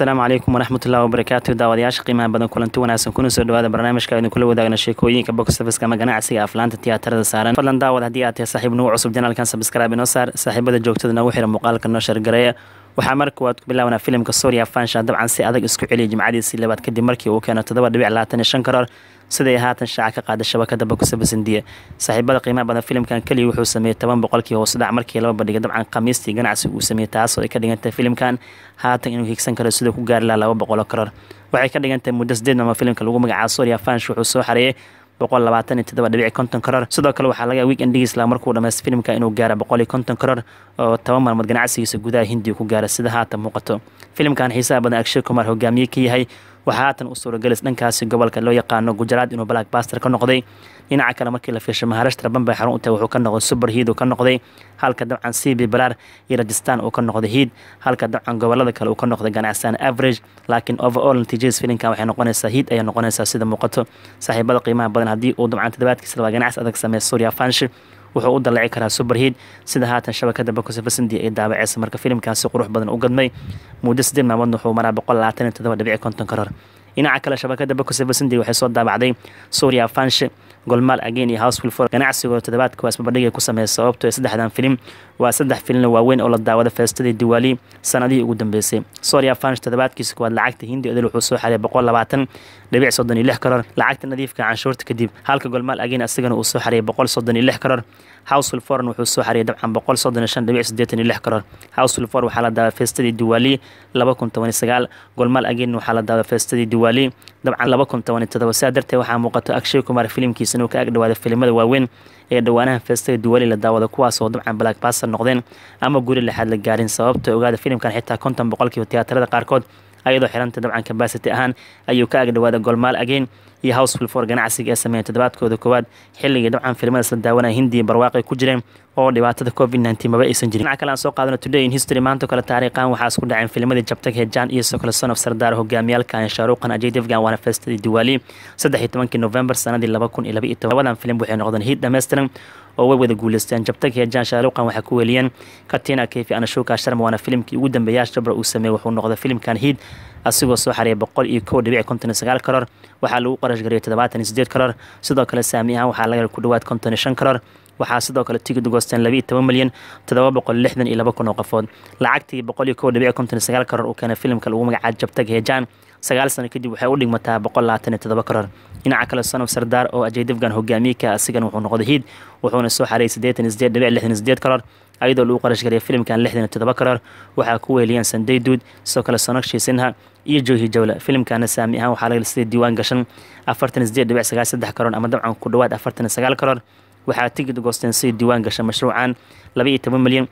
asalaamu calaykum waraxmatullahi wabarakaatu daawadayaasha qiimaha badan kulanti wanaagsan kuna soo dhawaada barnaamijka aynu kula wadaagna sheekooyinka box office ama ganacsiga aflaanta tiyaatarada saaran. Fadlan daawad haddii aad tahay saaxiib nagu cusub janaalkan sabscribe inoo saar saaxiibada joogtada nagu xira muuqaalka noo shargareeya waxaa marka waad ku bilaabanaa filimka soria fansha dabcan si adag isku celiya jimcadiisii labaad kadib markii uu keeno toddoba dhibic labaatan iyo shan karoor siday haatan shaaca ka qaada shabakada office indiya saaxiibada qiimaha badan filimkan keliya wuxuu sameeyey toban boqolkii hoos dhac markii laba badhiga dabcan khamiistii ganacsiga uu sameeyey taasoo ay ka dhigantahay filimkan haatan inuu higsan karo siduu ku gaari lahaa laba boqolo karoor. Waxay ka dhigantahay muddo sideed maalmo filimka lagu magacaabo soria fansh wuxuu soo xareeyey boqol labaatan iyo toddoba dhibic konton karoor sidoo kale waxaa laga weekendigiis laha markuu dhameysta filimka inuu gaaro boqol iyo konton karoor oo toban maalmood ganacsigiisa gudaha hindiga ku gaara sida haatan muuqato. Filimkan xiisaha badan akshay kumar hogaamiye ka yahay waxaa haatan u suuragalis dhankaasi gobolka loo yaqaano gujaraad inuu black baster ka noqday. Dhinaca kale markii la fiishay maharashtra bambay xarun u wuxuu ka noqday super hiid uu ka noqday. Halka dabcan cb balar iyo rajistan uu ka noqday hiid halka dabcan gobollada kale uu ka noqday ganacsaan average. Laakiin overall natiijadiis filimkan waxay noqonaysaa hiid ayay noqonaysaa sida muuqato. Saaxiibada qiimaha badan haddii uu dabcan toddobaadkiisa labaa ganacsi adag sameeya surya fanshi wuxuu u dalaci karaa superhiid sida haatan shabakada bokosofasindi ay daabaceysa marka filimkaasi qurux badan u gadmay. Muddo sideed maalmoodna wuxuu maraa boqol labaatan iyo toddoba dhibici konton karoor dhinaca kale shabakada bokosofasindi waxay soo daabacday surya fanshe golmaal again iyo houseful for ganacsigooda toddobaadka waa isbabadhigay ku sameeyay sababto ee saddexdan filim. Waa saddex filin waaweyn oo la daawada feestadii diwaali sanadihii ugu dambeysay. Soria fansh toddobaadkiisa kuwaad lacagta hindi odel wuxuu soo xaray boqol labaatan dhibic soddon iyo lix karoor. Lacagta nadiifka canshuurta kadib halka golmaal again asigana uu soo xariyay boqol soddon iyo lix karoor. Houseful foreign wuxuu soo xariyay dabcan boqol soddon iyo shan dhibic siddeetan iyo lix karoor. Houseful foreign waxaa la daawada feestadii diwaali laba kun toban iyo sagaal golmaal again waxaa la daawada feestadii diwaali dabcan laba kun toban iyo todoba sidaa darteed waxaa muuqato akshay kumar filimkiisa inuu ka agdhawaada filimada waaweyn ee dhowaanaha feestada duwali la daawada kuwaasoo dabcan black baster noqdeen ama guri lixaad la gaarin. Sababta ogaada filimkan xitaa konton boqolkiiba tiyaatarada qaarkood ayadoo xiranta dabcan kabasity ahaan ayuu ka agdhawaada golmaal again iyo houseful for ganacsiga ee sameeyeen toddobaadkooda koowaad. Xilligii dabcan filimadaas la daawanaya hindiya barwaaqay ku jireen oo dhibaatada covid nteen maba aysan jirin. Dhinaca kale aan soo qaadano today in history maanta kale taariikhan waxaa isku dhaceen filmadii jabtag hejan iyo sokole son of sardaar hogaamiyaalkan shaaruqan ajay devgan waana feestadii diwaali saddex iyo tobankii november sanadii laba kun iyo laba iyo toban labadan filim waxay noqdeen hiid dhammaystiran oo way wada guuleysteen. Jabtag hejan shaaruqan waxaa ku weeliyeen katina kefi anashuka sharma waana filimkii ugu dambeeyaa shabra uu sameeyey wuxuu noqday filimkan hiid asigoo soo xariyay boqol iyo kow dhibic konton iyo sagaal karoor. Waxaa lagu qarash gariyay toddobaatan iyo sideed karoor sidoo kale saami ahaan waxaa laga ku dhowaad konton iyo shan karoor waxaa sidoo kale tigid goosteen laba iyo toban milyan toddoba boqol lixdan iyo laba kun oo qofood. Lacagtii boqol iyo kow dhibic konton iyo sagaal karoor uu keenay filimka lagu magacaabo jabtag heejaan. Sagaal sano kadib waxay u dhigmataa boqol labaatan iyo toddoba karoor dhinaca kale sonof sardaar oo ajay devgan hogaamiyeka asigana wuxuu noqday hiid wuxuuna soo sideed karoor ayadoo lagu qarash gariyay filimkan karoor waxaa ku weeliyeen sandey duud sidoo kale sonakshi sinha iyo johi jawla. Filimkana saami ahaan waxaa laga sida diiwaan gashan karoor ama dabcan ku sagaal karoor waxaa tigid goosteen sida diiwaan gasha mashruucan milyan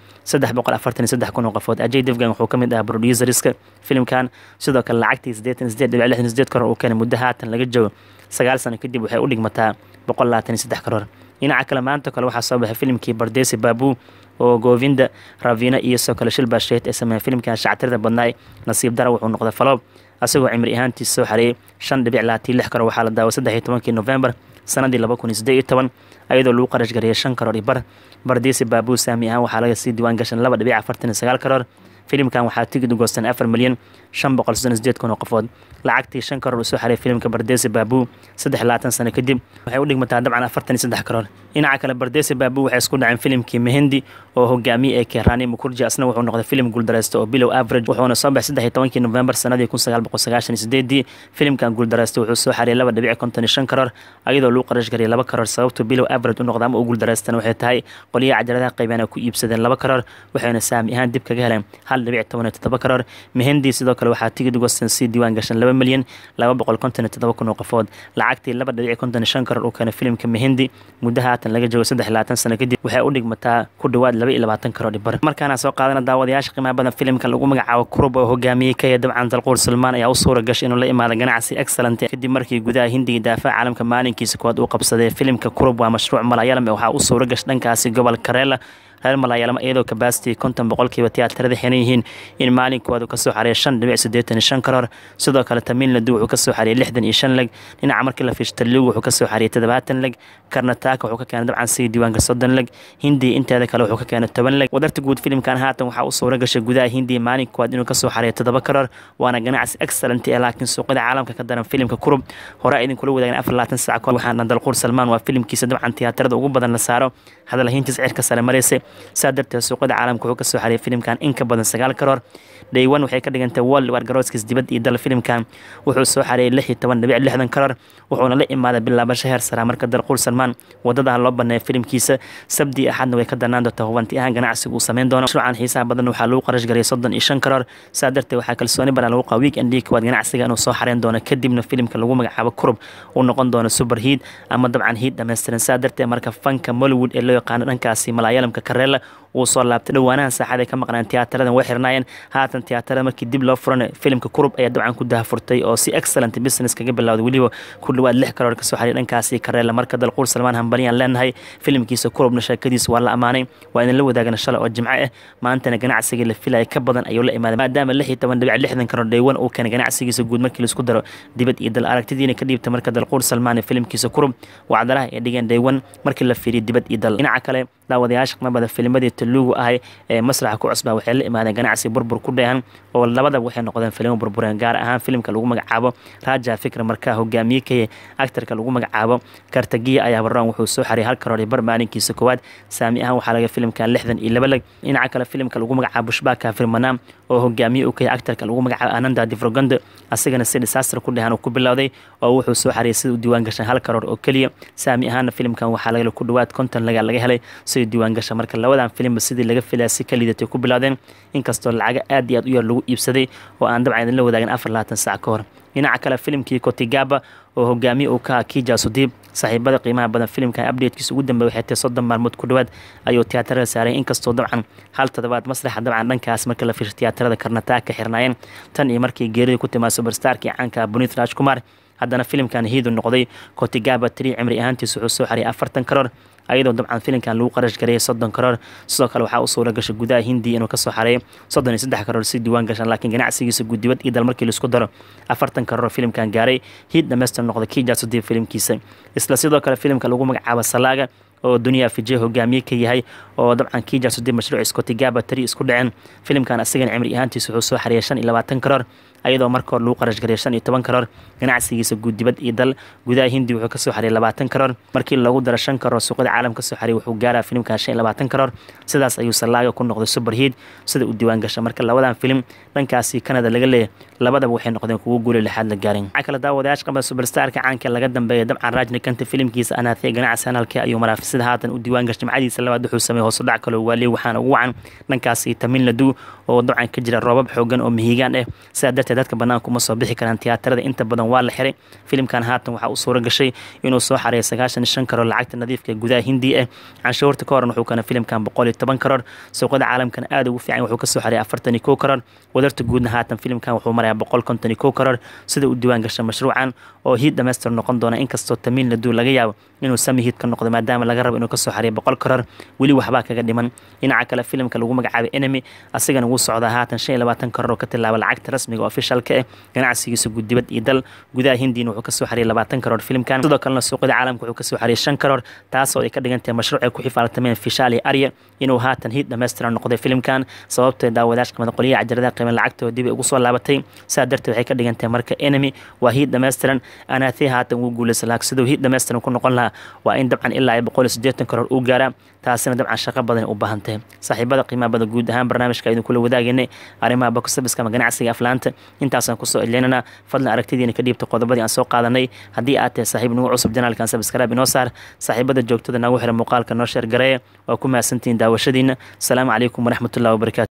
qofood. Ajay devgan wuxuu ka mid ahaa producerska filimkan. Sidoo kale lacagtii karoor uu keenay muddo haatan laga joogo. Sagaal sano kadib waxay u dhigmataa karoor. Dhinaca kale maanta kale waxaa soo baxay filimkii bardesi babu oo govinda ravina iyo soo kale shilbasheet ee sameeyay filimkan shactirada badnaay. Nasiib dara wuxuu noqday faloob asagoo cimri ahaantiisa soo xareeyay karoor. Waxaa la daaway november sanadii laba kun iyo siddeed iyo toban ayadoo lagu qarash gariyay shan karoor iyo bar. Bardesi babu saami ahaan waxaa laga sii diiwaan gashan laba dhibic afartan iyo sagaal karoor filimkan waxaa tigid goosteen afar milyan shan boqol soddon sideed kun oo qofood. Lacagtii shan karoor uu soo xaray filimka bardesi babu saddex labaatan sano kadib waxay u dhigmataa dabcan afartan iyo saddex karoor dhinaca kale bardesi babu waxay isku dhaceen filimkii mehendi oo hogaamiye ee keerani mukurji asna wuxuu noqday filim guuldareysta oo bilow average wuxuuna soo baxay saddex iyo tobankii november sanadii kun sagaal boqol sagaashan iyo sideedii filimkan guuldareysta wuxuu soo xariyay laba dhibic konton iyo shan karoor ayadoo lagu qarash laba karoor sababtu bilow average u noqda ama u guuldareystan waxay tahay qoliyaha cajaladaha qaybeen ay ku iibsadeen laba karoor waxayna saami ahaan dib kaga heleen hal dhibic toban iyo toddoba karoor mehendi sidoo kale waxaa tigid gosten sii diiwaan gashan laba milyan laba boqol konton iyo toddoba kun oo qofood. Lacagtii laba dhibic konton shan karoor uu keenay filimka mehendi muddo haatan laga joogo saddex labaatan sano kadib waxay u dhigmataa ku dhowaad laba iyo labaatan karoor dhibar markaana soo qaadana daawadayaasha qiimaha badan filimka lagu magacaabo kurub oo hogaamiyey kaya dabcan dalquur sulmaan ayaa u suura gashay inuu la imaado ganacsi excellent kadib markii gudaha hindiga daafaca caalamka maalinkiisa koowaad uu qabsaday filimka kurub waa mashruuc malayalam ee waxaa u suura gashay dhankaasi gobol kareela reer malaayalama iyadoo kabasity konton boqolkiiba tiyaatarada xiran yihiin. In maalinkooda ka soo xareeya shan dhibic siddeetan shan karoor sidoo kale tamiin ladu wuxuu ka soo xareeyay lixdan iyo shan leg dhinaca markii la fiish taligu wuxuu ka soo xareeyay toddobaatan leg karnataaka wuxuu ka keenay dabcan sii diiwaanka soddon leg hindi inteeda kale wuxuu ka keenay toban leg. Wadarta guud filimkan haatan waxaa u suura gashay gudaha hindiya maalinkood inuu ka soo xareeyo toddoba karoor waana ganacsi excellent ee laakiin suuqyada caalamka ka daran filimka kurub. Hore idinkula wadaagan afar labaatan sac kahor waxaana dalquur salmaan waa filimkiisa dabcan tiyaatarada ugu badan la saaro. Hadalhayntiis cirka sare maraysay saa darteed suuqyada caalamka wuxuu ka soo xareeyay filimkan in ka badan sagaal karoor. Dhaywan waxay ka dhigantay world war garooskiis dibad iyo dal filimkan. Wuxuu soo xareeyay lix iyo toban dhibic lixdan karoor wuxuuna la imaaday bilaabasho heer saraa marka dalquur salmaan wadadaha loo baneeya filimkiisa sabdi axadna way ka danaan doontaa. Hubanti ahaan ganacsiga uu sameyn doono mashruucan xiisaha badan waxaa lagu qarash gariyay soddon iyo shan karoor. Saa darteed waxaa kalsooni badan lagu qaba week endii kowaad ganacsiga inuu soo xareyn doono. Kadibna filimka lagu magacaabo kurub uu noqon doono super heat ama dabcan heat dhammaystiran saa darteed marka fanka mollywood ee loo yaqaano dhankaasi malaayalamka kareela uu soo laabtay. Dhowaanahan saaxad ay ka maqnaan tiyaataradan way xirnaayeen. Haatan tiyaatarada markii dib loo furan filimka kurub ayaa dabcan ku dahafurtay oo si excellent business kaga bilowday weliba ku dhawaad lix karoor ka soo xariir dhankaasi kareela marka dalquur salmaan hambaliyaan leenahay filimkiisa kurubna sheekadiisa waa la ammaanay waa idinla wadaagana shalay oo jimco ah maantana ganacsigii la filaya ka badan ayuu la imaaday maadaama lix iyo toban dhibic lixdan karoor dhaywan uu keenay ganacsigiisa guud markii la isku daro dibad iyo dal aragtidiina ka dhiibta marka dalquur salmaan filimkiisa kurub wacdalaha ay dhigeen dhaywan markii la fiiriyo dibad iyo dal. Dhinaca kale daawadayaasha qimabada filmadii taluugu ahay ee masraxa ku cusbaa waxay la imaadeen ganacsi burbur ku dheehan oo labadaba waxay noqdeen filimo burbureen gaar ahaan filimka lagu magacaabo raja fikra markaa hogaamiye kaye actarka lagu magacaabo kartagiya ayaa baroon wuxuu soo xariyay hal karoor bar maalinkiisa koowaad. Saami ahaan waxaa laga filimkan lixdan iyo laba leg dhinaca kale filimka lagu magacaabo bushbaka firmanam oo hogaamiye u kaye actarka lagu magacaabo ananda difrogondo asigana si disaster ku dheehan uu ku bilowday oo wuxuu soo xariyay sida u diiwaan gashan hal oo keliya. Saami ahaana filimkan waxaa ku dhawaad konton laga helay diiwaan gasha marka labadan filimba sidii laga filaya si ka liidatay ku bilaadeen inkastoo lacaga aad iyo aad u yar lagu iibsaday oo aan dabcan idinla wadaagin afar labaatan sac ka hor. Dhinaca kale filimkii kotigaba oo hogaamiye uu ka aha kija sudiib saaxiibada qiimaha badan filimkan updatekiisa ugu dambeey waxay tahay soddon maalmood ku dhowaad ayuu tiyaatarada saaray. Inkastoo dabcan hal toddobaad masraxa dabcan dhankaas marka la fiirsho tiyaatarada karnataa ka xirnaayeen. Tan iyo markii geerida ku timaa superstarkii caanka bunith rajkumar haddana filimkan hiidu noqday. Kotigaba tiri cimri ahaantiisa wuxuu soo xariyay afartan karoor ayadoo dabcan filimkan lagu qarash gareeyay soddon karoor. Sidoo kale waxaa u suura gashay gudaha hindiya inuu ka soo xareeyo soddon iyo saddex karoor si diiwaan gashan laakiin ganacsigiisa guddibad iyo dal markii la isku daro afartan karoor filimkan gaaray. Hiid dhammaystir noqday kija sudiib filimkiisa. Isla sidoo kale filimka lagu magacaabo salaaga oo duniya fije hogaamiye ka yahay oo dabcan kija sudiib mashruuc skotigaba tari isku dhaceen. Filimkan asigana cimri ahaantiisa wuxuu soo xareeyay shan iyo labaatan karoor ayadoo marka hore lagu qarash gareeya shan iyo toban karoor. Ganacsigiisa guud dibad iyo dal gudaha hindi wuxuu ka soo xariyay labaatan karoor. Markii lagu daro shan karoor suuqyada caalam ka soo xariyay wuxuu gaaraa filimkan shan iyo labaatan karoor. Sidaas ayuu salaaga ku noqday heat sida uu diiwaan gasha marka labadan filim dhankaasi canada laga leeyahy labadaba waxay noqdeen kuwo guule lixaad la gaarin waxaa kale daawadayaasha qaba superstarka caanka laga dambeeya dabcan kanta filimkiisa anaathiya ganacsi hanalka ayuu maraa sida haatan u diiwaan gashay jimcadiisa labaad wuxuu sameeyey hoos u dhac kaloo waaliye waxaana ugu wacan dhankaasi tamin ladu oo dabcan ka jira roobab xoogan oo mihigaan ah sidaa darteed dadka banaanka uma soo bixi karaan tiyaatarada. Inta badan waa la xiray. Filimkan haatan waxaa u suura gashay inuu soo xareeyo sagaashan shan karoor lacagta nadiifka gudaha hindiya ah canshuurta ka horan wuxuu keena filimkan boqol iyo toban karoor. Suuqyada caalamkana aada ugu fiican wuxuu ka soo xareeyay afartan iyo kow karoor. Wadarta guudna haatan filimkan wuxuu marayaa boqol konton iyo kow karoor. Sida uu diiwaan gasha mashruucan oo hiid dhammaystir noqon doona inkastoo tamiin laduu laga yaabo inuu sami hiid ka noqdo maadaama laga rabo inuu ka soo xareeyo boqol karoor weli waxbaa kaga dhiman. Dhinaca kale filimka lagu magacaabay enemy asigana wuu socdaa haatan shan iyo labaatan karoor oo ka tilaaba lacagta rasmiga ofishalka ah. Ganacsigiisa guddibad iyo dal gudaha hindiina wuxuu ka soo xariyay labaatan karoor filimkan. Sidoo kalena suuqyada caalamka wuxuu ka soo xariyay shan karoor taasoo ay ka dhigan tahay mashruuc ay ku xifaaltameen fishaal iyo arya inuu haatan hiid dhammaystiran noqday filimkan. Sababtoo daawadayaasha qimada qoliyaha cajaladaha qiima lacagtoo dib ugu soo laabatay saa darteed waxay ka dhigan tahay marka enemy waa hiid dhammaystiran anaathi haatan wuu guulaysa laakiin siduu hiid dhammaystiran ku noqon lahaa waa in dabcan ilaa boqol iyo siddeetan karoor uu gaaraa taasina dabcan shaqo badan u baahan tahay saaxiibada qiimaha badan guud ahaan barnaamijka idin kula wadaagaynay arrimaha boxsabiska ama ganacsiga aflaanta. Intaasaan ku soo celinaynaa fadlan aragtidiina ka dhiibta qodobadii aan soo qaadanay. Haddii aad tahay saaxiib nagu cusub janaalkan sabskraib inoo saar. Saaxiibada joogtada nagu xira muuqaalka noo sheer gareeya. Waa ku mahadsantihiin daawashadiina asalaamu calaykum waraxmatullahi wabarakatu